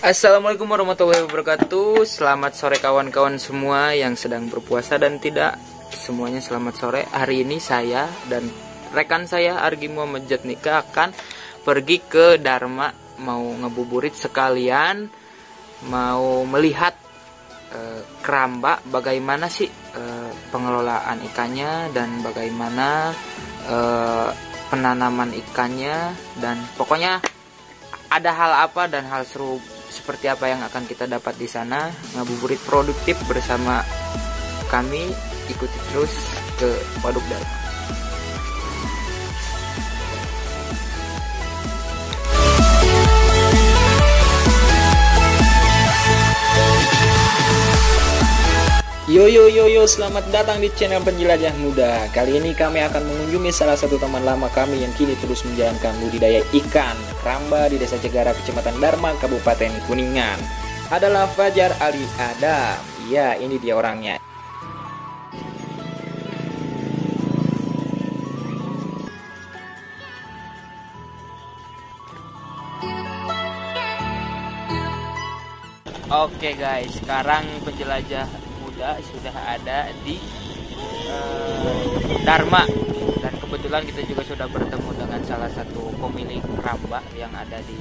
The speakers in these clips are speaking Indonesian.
Assalamualaikum warahmatullahi wabarakatuh. Selamat sore kawan-kawan semua yang sedang berpuasa dan tidak. Semuanya selamat sore. Hari ini saya dan rekan saya Argi Muhammad Jatnika akan pergi ke Dharma. Mau ngebuburit sekalian Mau melihat eh, keramba Bagaimana sih eh, pengelolaan ikannya Dan bagaimana eh, penanaman ikannya. Dan pokoknya ada hal apa dan hal seru seperti apa yang akan kita dapat di sana. Ngabuburit produktif bersama kami. Ikuti terus ke Waduk Dharma Yo yo yo yo, selamat datang di channel Penjelajah Muda. Kali ini kami akan mengunjungi salah satu teman lama kami yang kini terus menjalankan budidaya ikan keramba di Desa Cegara, Kecamatan Dharma, Kabupaten Kuningan. Adalah Fajar Ali Adam. Ya, ini dia orangnya. Oke guys, sekarang penjelajah muda sudah ada di eh, Dharma dan kebetulan kita juga sudah bertemu dengan salah satu pemilik keramba yang ada di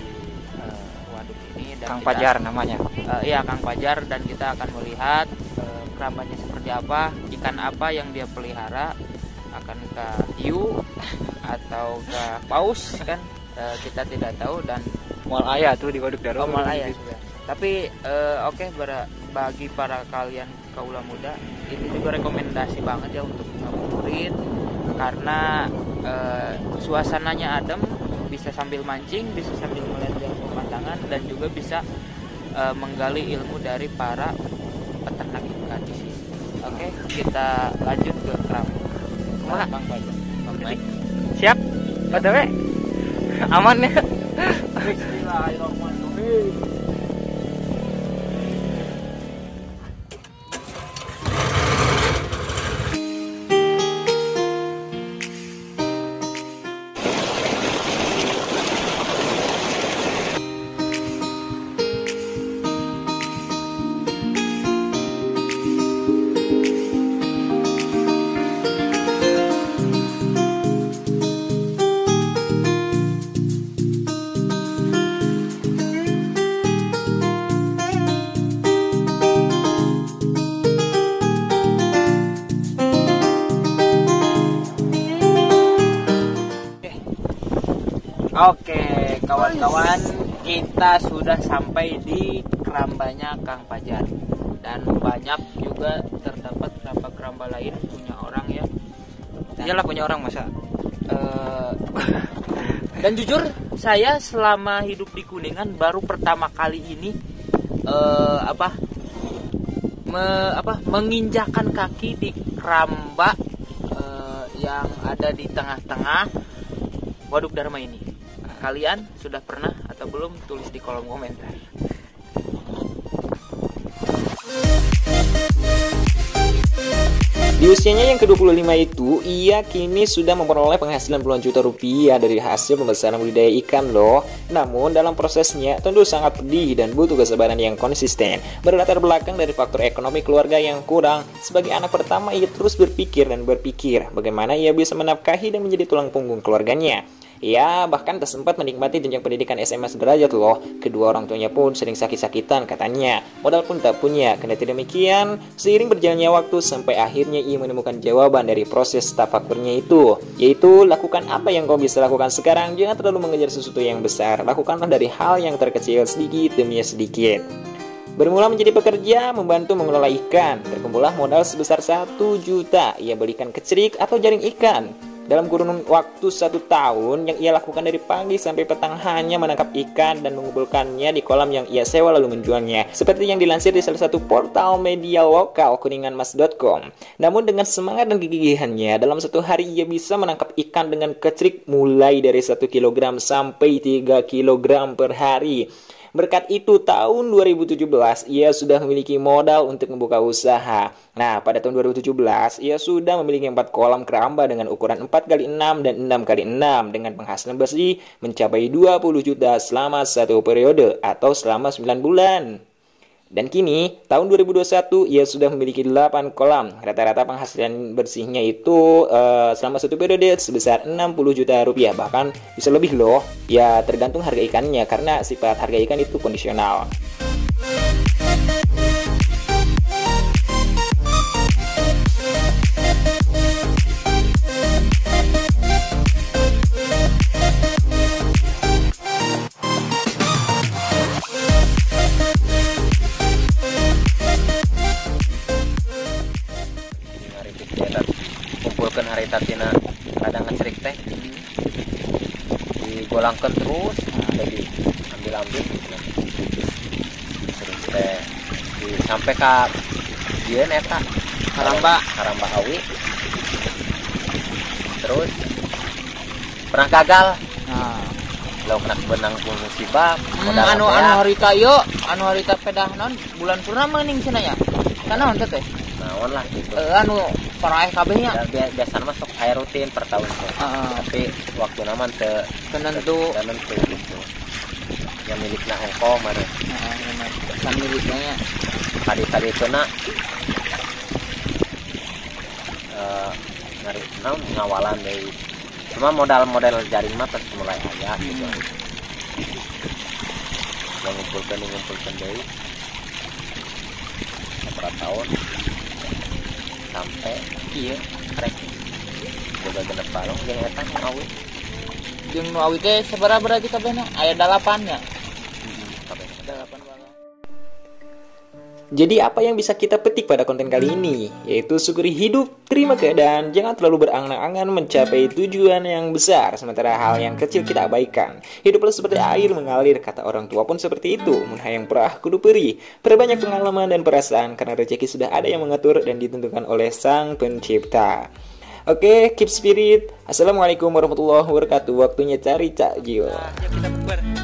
eh, waduk ini. Dan Kang kita- Fajar namanya. Eh, iya Kang Fajar dan kita akan melihat eh, kerambanya seperti apa, ikan apa yang dia pelihara, akankah hiu atau ke paus kan Eh, kita tidak tahu dan Mual ayah tuh di Waduk Dharma. Oh, malah ya sudah. Tapi eh, oke bara- bagi para kalian kaula muda ini juga rekomendasi banget ya untuk ngabuburit karena eh, suasananya adem, bisa sambil mancing, bisa sambil melihat pemandangan dan juga bisa eh, menggali ilmu dari para peternak ikan di sini. Oke, kita lanjut ke keram. Mana Bang. Siap? OTW? Aman ya? Bismillahirrahmanirrahim. Oke, kawan-kawan, kita sudah sampai di kerambanya Kang Fajar. Dan banyak juga terdapat keramba-keramba lain punya orang ya. Iyalah punya orang masa. Eh, dan jujur, saya selama hidup di Kuningan baru pertama kali ini eh, apa? Me- apa menginjakan kaki di keramba eh, yang ada di tengah-tengah Waduk Dharma ini. Kalian sudah pernah atau belum tulis di kolom komentar. Di usianya yang ke-25 itu, ia kini sudah memperoleh penghasilan puluhan juta rupiah dari hasil pembesaran budidaya ikan loh. Namun dalam prosesnya tentu sangat pedih dan butuh kesabaran yang konsisten. Berlatar belakang dari faktor ekonomi keluarga yang kurang, sebagai anak pertama ia terus berpikir dan berpikir bagaimana ia bisa menafkahi dan menjadi tulang punggung keluarganya. Ia bahkan tak sempat menikmati jenjang pendidikan SMA sederajat loh. Kedua orang tuanya pun sering sakit-sakitan katanya. Modal pun tak punya. Kendati demikian, seiring berjalannya waktu sampai akhirnya ia menemukan jawaban dari proses tafakurnya itu. Yaitu, lakukan apa yang kau bisa lakukan sekarang. Jangan terlalu mengejar sesuatu yang besar. Lakukanlah dari hal yang terkecil sedikit demi sedikit. Bermula menjadi pekerja, membantu mengelola ikan. Terkumpullah modal sebesar 1 juta. Ia belikan kecerik atau jaring ikan. Dalam kurun waktu satu tahun, yang ia lakukan dari pagi sampai petang hanya menangkap ikan dan mengumpulkannya di kolam yang ia sewa lalu menjualnya. Seperti yang dilansir di salah satu portal media lokal kuninganmas.com. Namun dengan semangat dan kegigihannya, dalam satu hari ia bisa menangkap ikan dengan kecerik mulai dari 1 kg sampai 3 kg per hari. Berkat itu tahun 2017 ia sudah memiliki modal untuk membuka usaha. Nah, pada tahun 2017 ia sudah memiliki 4 kolam keramba dengan ukuran 4x6 dan 6x6 dengan penghasilan bersih mencapai 20 juta selama satu periode atau selama 9 bulan. Dan kini, tahun 2021 ia sudah memiliki 8 kolam. Rata-rata penghasilan bersihnya itu uh, selama satu periode sebesar 60 juta rupiah. Bahkan bisa lebih loh. Ya tergantung harga ikannya karena sifat harga ikan itu kondisional. Digolangkan terus. Di ambil ambil terus teh sampai ke dia neta karamba. Karamba awi. Terus pernah gagal. Nah. Lo kena benang pun musibah. Hmm, anu anu harita yo anu harita pedah non? Bulan purnama ning cina ya? Karena untuk teh naon lah gitu. Uh, anu para kabehnya. Ya, biasa masuk air rutin per tahun tuh. Uh, tapi waktu nama te tentu tentu gitu. Yang miliknya engko mana uh, kan miliknya tadi tadi itu nak uh, ngari nah, ngawalan dari cuma modal-modal jaring mah terus mulai ayah gitu. Hmm. mengumpulkan mengumpulkan dari beberapa tahun sampai iya rek. Boga genep balong yang eta nu awi jeung nu awi teh sabaraha berarti kabehna aya dalapan nya jadi apa yang bisa kita petik pada konten kali ini? Yaitu syukuri hidup, terima keadaan, jangan terlalu berangan-angan mencapai tujuan yang besar Sementara hal yang kecil kita abaikan Hiduplah seperti air mengalir, kata orang tua pun seperti itu Munhayang perah kudu peri Perbanyak pengalaman dan perasaan karena rezeki sudah ada yang mengatur dan ditentukan oleh sang pencipta Oke, keep spirit. Assalamualaikum warahmatullahi wabarakatuh. Waktunya cari takjil. Nah, kita Sekarang